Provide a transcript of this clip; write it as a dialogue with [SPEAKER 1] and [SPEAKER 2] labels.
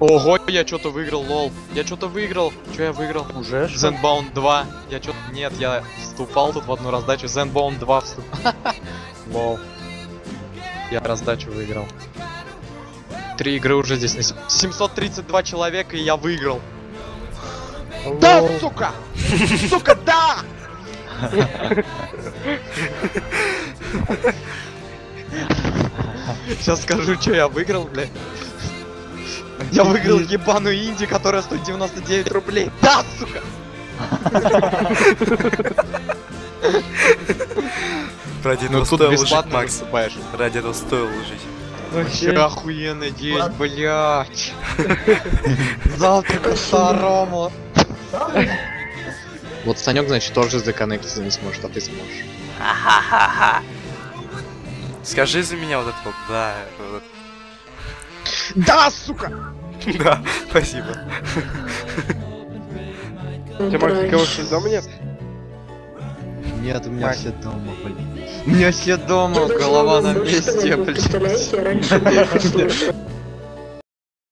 [SPEAKER 1] Ого, я что-то выиграл, лол. Я что-то выиграл. Что я выиграл?
[SPEAKER 2] Уже?
[SPEAKER 1] Zenbound 2. Я что-то... Нет, я вступал тут в одну раздачу. Zenbound 2 вступ... Лол. Я раздачу выиграл. Три игры уже здесь на сем- 732 человека, и я выиграл.
[SPEAKER 2] Да,
[SPEAKER 1] сука! Сука, да! Сейчас скажу, что я выиграл, блядь. Я выиграл ебаную инди, которая стоит 99 рублей. Да, сука!
[SPEAKER 3] Ради
[SPEAKER 1] Ну
[SPEAKER 3] этого стоило жить, Макс. Ради этого стоило жить.
[SPEAKER 1] Вообще охуенный день, блядь. Завтра второму. Вот Санек, значит, тоже законнектиться не сможет, а ты сможешь.
[SPEAKER 3] Скажи за меня вот это вот, да. вот
[SPEAKER 1] Да, сука!
[SPEAKER 3] Да, спасибо.
[SPEAKER 2] У тебя, Макс, никого что дома нет?
[SPEAKER 1] Нет, у меня
[SPEAKER 2] Мать.
[SPEAKER 1] все дома, блядь. У меня все дома, голова на месте, блядь.